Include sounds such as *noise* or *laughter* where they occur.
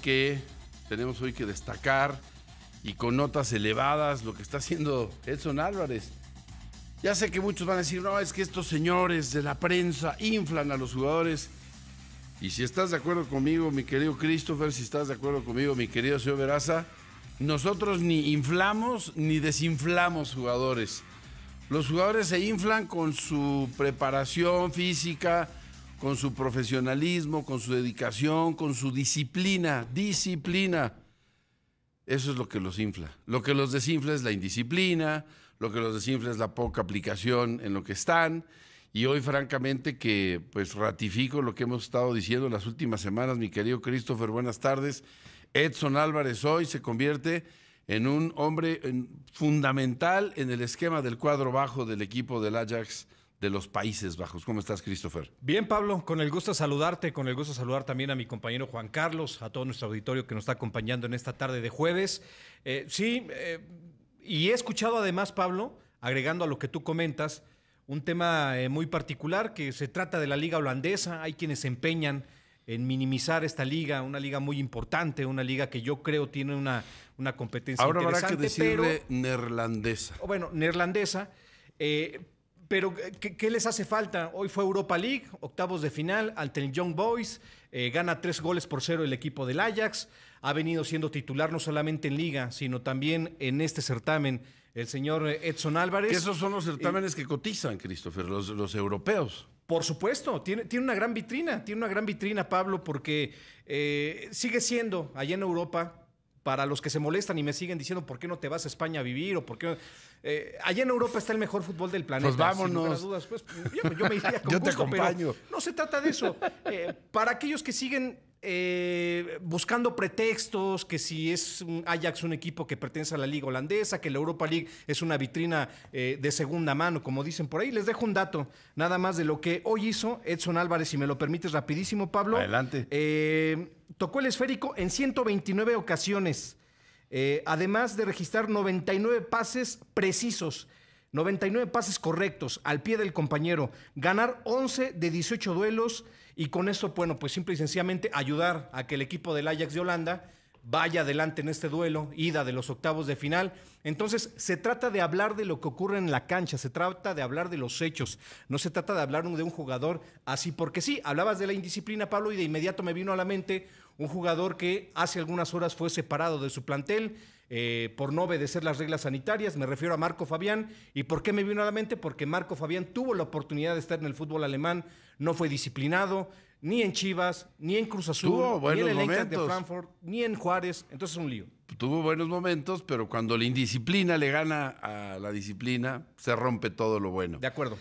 que tenemos hoy que destacar y con notas elevadas lo que está haciendo Edson Álvarez. Ya sé que muchos van a decir, no, es que estos señores de la prensa inflan a los jugadores. Y si estás de acuerdo conmigo, mi querido Christopher, si estás de acuerdo conmigo, mi querido señor Veraza, nosotros ni inflamos ni desinflamos jugadores. Los jugadores se inflan con su preparación física, con su profesionalismo, con su dedicación, con su disciplina, disciplina. Eso es lo que los infla. Lo que los desinfla es la indisciplina, lo que los desinfla es la poca aplicación en lo que están. Y hoy, francamente, que pues ratifico lo que hemos estado diciendo las últimas semanas, mi querido Christopher, buenas tardes. Edson Álvarez hoy se convierte en un hombre fundamental en el esquema del cuadro bajo del equipo del Ajax de los Países Bajos. ¿Cómo estás, Christopher? Bien, Pablo, con el gusto de saludarte, con el gusto de saludar también a mi compañero Juan Carlos, a todo nuestro auditorio que nos está acompañando en esta tarde de jueves. Eh, sí, eh, y he escuchado además, Pablo, agregando a lo que tú comentas, un tema eh, muy particular que se trata de la liga holandesa. Hay quienes se empeñan en minimizar esta liga, una liga muy importante, una liga que yo creo tiene una, una competencia Ahora interesante. habrá que decirle neerlandesa. Bueno, neerlandesa. Eh, pero, ¿qué, ¿qué, les hace falta? Hoy fue Europa League, octavos de final, ante el Young Boys. Eh, gana tres goles por cero el equipo del Ajax. Ha venido siendo titular no solamente en Liga, sino también en este certamen el señor Edson Álvarez. Que esos son los certámenes que cotizan, Christopher, los, los europeos. Por supuesto, tiene, tiene, una gran vitrina, tiene una gran vitrina, Pablo, porque eh, sigue siendo allá en Europa, para los que se molestan y me siguen diciendo por qué no te vas a España a vivir o por qué. Eh, allá en Europa está el mejor fútbol del planeta. Pues vámonos. Dudas, pues, yo, yo, me iría *laughs* con yo gusto, te acompaño. no se trata de eso. Eh, para aquellos que siguen eh, buscando pretextos, que si es un Ajax un equipo que pertenece a la liga holandesa, que la Europa League es una vitrina eh, de segunda mano, como dicen por ahí, les dejo un dato, nada más de lo que hoy hizo Edson Álvarez, si me lo permites rapidísimo, Pablo. Adelante. Eh, tocó el esférico en 129 ocasiones, además de registrar 99 pases precisos. 99 pases correctos al pie del compañero, ganar 11 de 18 duelos y con esto, bueno, pues simple y sencillamente ayudar a que el equipo del Ajax de Holanda vaya adelante en este duelo, ida de los octavos de final. Entonces, se trata de hablar de lo que ocurre en la cancha, se trata de hablar de los hechos, no se trata de hablar de un jugador así, porque sí, hablabas de la indisciplina, Pablo, y de inmediato me vino a la mente un jugador que hace algunas horas fue separado de su plantel, eh, por no obedecer las reglas sanitarias, me refiero a Marco Fabián. ¿Y por qué me vino a la mente? Porque Marco Fabián tuvo la oportunidad de estar en el fútbol alemán, no fue disciplinado, ni en Chivas, ni en Cruz Azul, tuvo ni en el. Eintracht de Frankfurt, ni en Juárez, entonces es un lío. Tuvo buenos momentos, pero cuando la indisciplina le gana a la disciplina, se rompe todo lo bueno. De acuerdo.